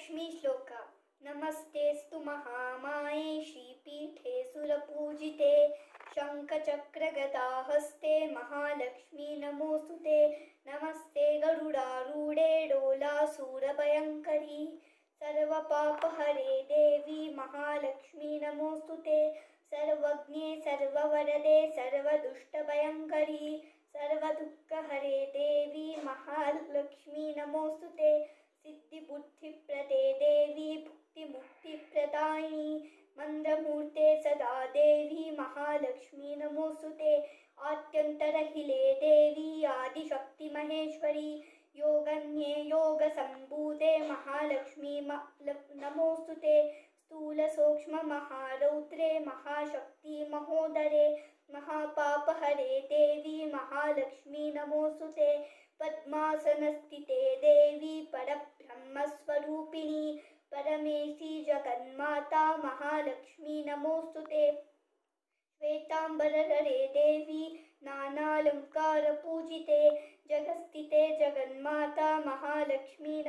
महालक्ष्मीश्लोक नमस्तेऽस्तु महामाये श्रीपीठे सुरपूजिते शङ्खचक्रगदाहस्ते महालक्ष्मी नमोऽस्तु ते नमस्ते गरुडारूढे डोलासूरभयङ्करी सर्वपापहरे देवी महालक्ष्मी नमोऽस्तु ते सर्वज्ञे सर्ववरदे सर्वदुष्टभयङ्करी सर्वदुःखहरे देवी महालक्ष्मी नमोऽस्तु ते सिद्धिबुद्धिप्रदे देवी भुक्तिमुक्तिप्रदायिनी। मन्द्रमूर्ते सदा देवी महालक्ष्मी नमोऽस्तु ते। आद्यन्तरहिले देवी आदिशक्तिमहेश्वरी। योगन्ये योगसम्भूते महालक्ष्मी नमोऽस्तु ते। स्थूलसूक्ष्ममहारौद्रे महाशक्ति महोदरे महापापहरे देवी महालक्ष्मी नमोऽस्तु ते पद्मासनस्थिते देवी परब्रह्मस्वरूपिणी। परमेशी जगन्माता महालक्ष्मी नमोऽस्तु ते। श्वेताम्बरहरे देवी नानालङ्कारपूजिते जगस्थिते जगन्माता महालक्ष्मी